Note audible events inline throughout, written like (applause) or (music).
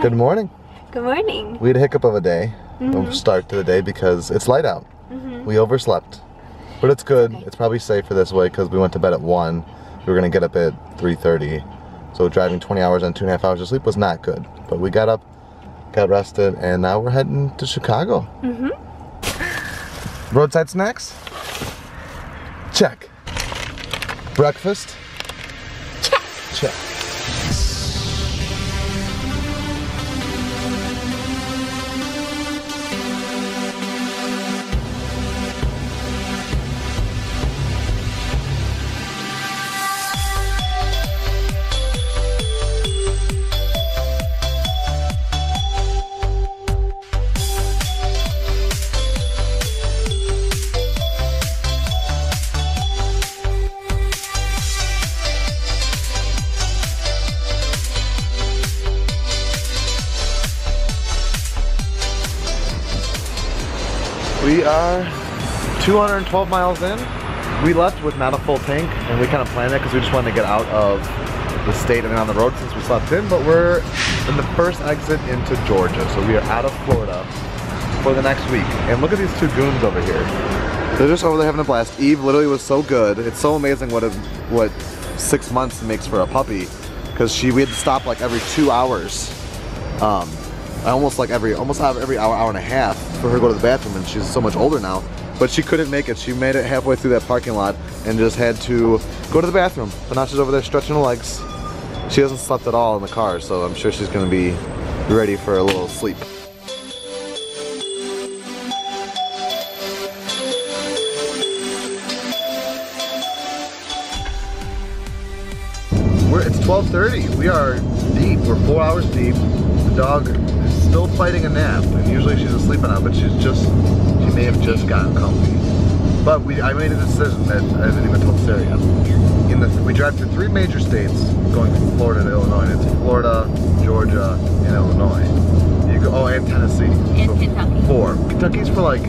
Good morning. (laughs) Good morning. We had a hiccup of a day, Mm -hmm. start to the day because it's light out. Mm -hmm. We overslept, but it's good. Okay. It's probably safer this way because we went to bed at one. We were gonna get up at 3:30, so driving 20 hours and two and a half hours of sleep was not good. But we got up, got rested, and now we're heading to Chicago. Mm-hmm. Roadside snacks? Check. Breakfast? Check. Check. We are 212 miles in. We left with not a full tank and we kind of planned it because we just wanted to get out of the state and on the road since we slept in, but we're in the first exit into Georgia. So we are out of Florida for the next week. And look at these two goons over here. They're just over there having a blast. Eve literally was so good. It's so amazing what a, what six months makes for a puppy. Because she we had to stop like every two hours. Um, almost like every almost have every hour, hour and a half for her to go to the bathroom and she's so much older now. But she couldn't make it. She made it halfway through that parking lot and just had to go to the bathroom. But now she's over there stretching her legs. She hasn't slept at all in the car, so I'm sure she's gonna be ready for a little sleep. We're, it's 12.30. We are deep. We're four hours deep. The dog still fighting a nap, and usually she's asleep now, but she's just, she may have just gotten comfy. But we, I made a decision that I haven't even told Sarah yet. In the, we drive through three major states, going from Florida to Illinois, and it's Florida, Georgia, and Illinois. You go, oh, and Tennessee. And Kentucky. Four. Kentucky's for like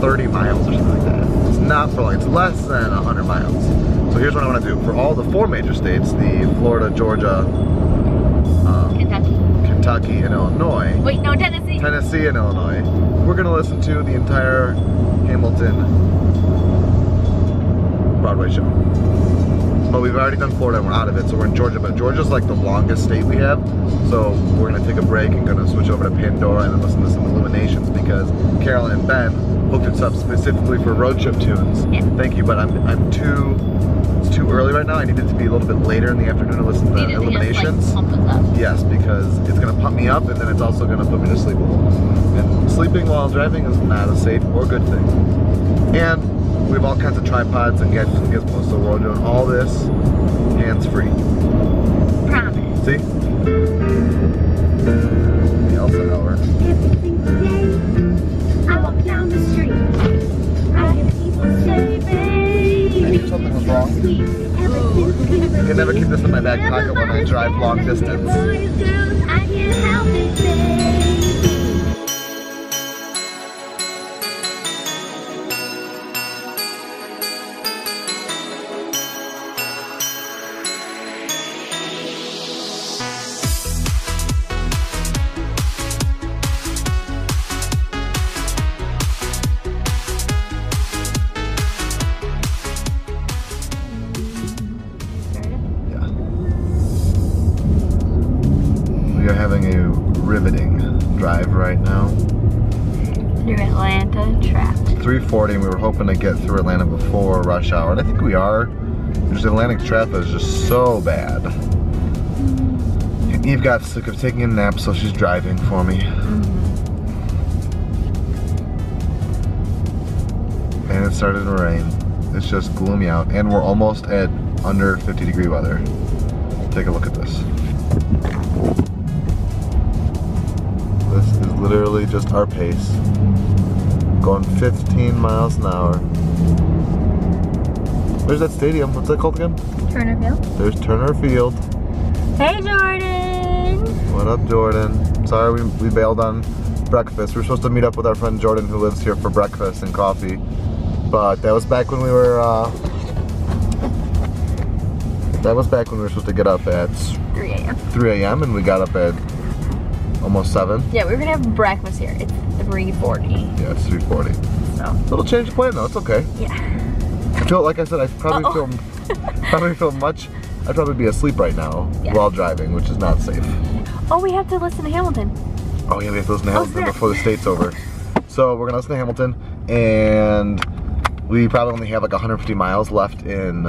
30 miles or something like that. It's not for like, it's less than 100 miles. So here's what I want to do. For all the four major states, the Florida, Georgia, um, Kentucky. Kentucky, and Illinois, Wait, no, Tennessee. Tennessee and Illinois, we're going to listen to the entire Hamilton Broadway show. But we've already done Florida and we're out of it, so we're in Georgia. But Georgia's like the longest state we have, so we're gonna take a break and gonna switch over to Pandora and then listen to some Illuminations because Carolyn and Ben hooked us up specifically for road trip tunes. Yeah. Thank you, but I'm I'm too it's too early right now. I need it to be a little bit later in the afternoon to listen to Needed to just, Illuminations. Like, pump us up. Yes, because it's gonna pump me up and then it's also gonna put me to sleep. And sleeping while driving is not a safe or good thing. And we have all kinds of tripods and gadgets and gizmos, so we're doing all this hands-free. Promise. See? Can never keep this in my back pocket when I drive long distance. Atlanta traffic. 340 and we were hoping to get through Atlanta before rush hour. And I think we are. Just Atlanta traffic is just so bad. And Eve got sick of taking a nap, so she's driving for me. Mm-hmm. And it started to rain. It's just gloomy out. And we're almost at under 50 degree weather. Take a look at this. This is literally just our pace. Going 15 miles an hour. There's that stadium. What's that called again? Turner Field. There's Turner Field. Hey, Jordan. What up, Jordan? Sorry we, we bailed on breakfast. We were supposed to meet up with our friend Jordan who lives here for breakfast and coffee. But that was back when we were, uh, that was back when we were supposed to get up at 3 a.m. 3 a.m. and we got up at almost seven. Yeah, we were gonna have breakfast here. It's 3:40. Yeah, it's 3:40. So Little change of plan though. It's okay. yeah. I feel like I said I probably Uh-oh. feel probably feel much. I'd probably be asleep right now Yeah. while driving, which is not safe. Oh, we have to listen to Hamilton. Oh yeah, we have to listen to oh, Hamilton snap. before the state's over. So we're gonna listen to Hamilton, and we probably only have like 150 miles left in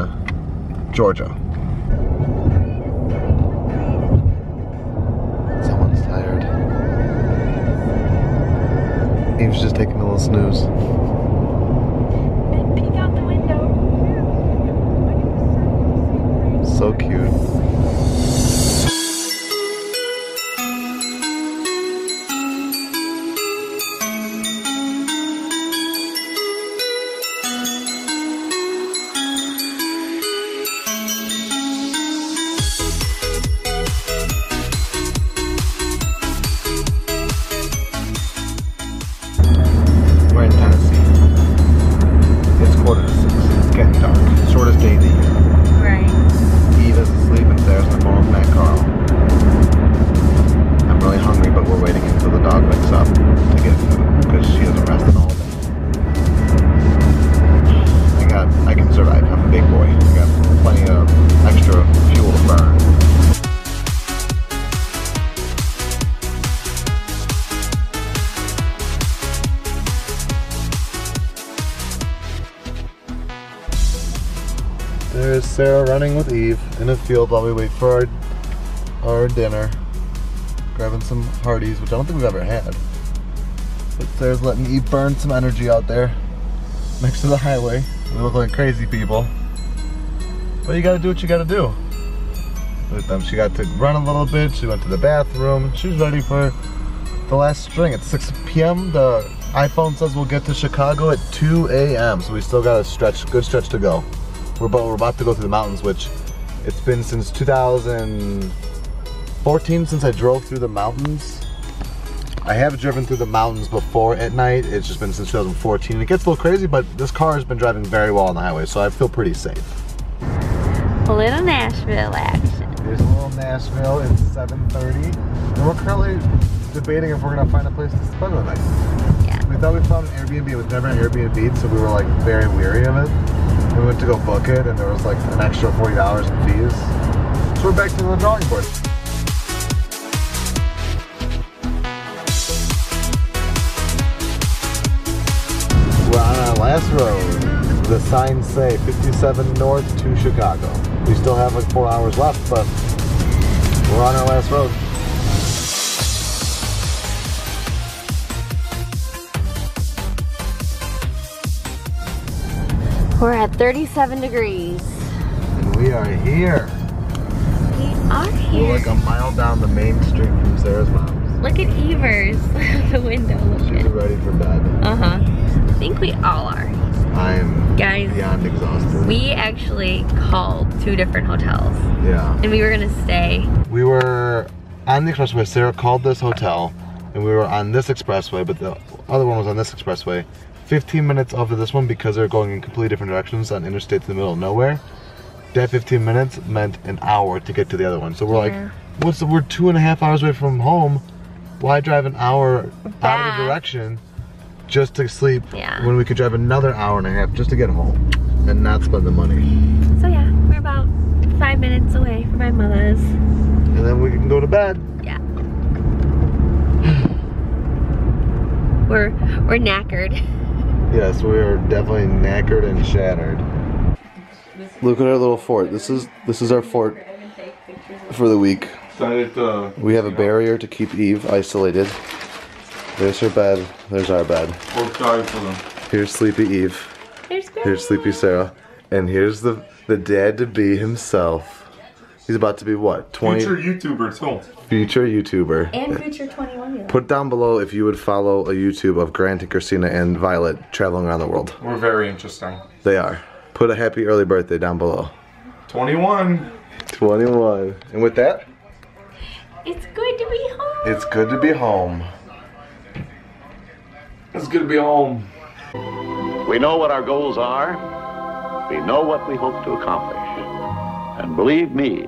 Georgia. Eve's just taking a little snooze. Peek out the window. So cute. Sarah running with Eve in a field while we wait for our our dinner. Grabbing some Hardee's, which I don't think we've ever had. But Sarah's letting Eve burn some energy out there next to the highway. We look like crazy people. But you gotta do what you gotta do. With them, she got to run a little bit, she went to the bathroom, she's ready for the last string. At 6 p.m., the iPhone says we'll get to Chicago at 2 a.m. So we still got a stretch, good stretch to go. We're about, we're about to go through the mountains, which it's been since 2014 since I drove through the mountains. I have driven through the mountains before at night. It's just been since 2014. It gets a little crazy, but this car has been driving very well on the highway, so I feel pretty safe. A little Nashville action. Here's a little Nashville. It's 7:30, and we're currently debating if we're gonna find a place to spend the night. Yeah. We thought we found an Airbnb. It was never an Airbnb, so we were like very weary of it. To go book it, and there was like an extra forty dollars in fees. So we're back to the drawing board. We're on our last road. The signs say 57 north to Chicago. We still have like four hours left, but we're on our last road. We're at 37 degrees. And we are here. We are here. We're like a mile down the main street from Sarah's mom's. Look at Evers. (laughs) the window She's ready for bed. Uh huh. I think we all are. I'm Guys, beyond exhausted. we actually called two different hotels yeah. and we were gonna stay. We were on the expressway. Sarah called this hotel, and we were on this expressway, but the other one was on this expressway. 15 minutes off of this one because they're going in completely different directions on interstates in the middle of nowhere. That 15 minutes meant an hour to get to the other one. So we're Yeah. like, what's the, we're two and a half hours away from home. Why drive an hour out of the direction just to sleep Yeah. when we could drive another hour and a half just to get home and not spend the money? So yeah, we're about five minutes away from my mother's. And then we can go to bed. Yeah. (sighs) We're we're knackered. (laughs) Yes, we are definitely knackered and shattered. Look at our little fort. This is this is our fort for the week. uh, We have a barrier to keep Eve isolated. There's her bed. There's our bed. We're sorry for them. Here's Sleepy Eve. Here's Sleepy Sarah. And here's the the dad to be himself. He's about to be what? 20 Future YouTuber too. future YouTuber. and future 21 year old. Put down below if you would follow a YouTube of Grant and Christina and Violet traveling around the world. We're very interesting. They are. Put a happy early birthday down below. 21. 21. And with that, It's good to be home. it's good to be home. It's good to be home. We know what our goals are. We know what we hope to accomplish. And believe me,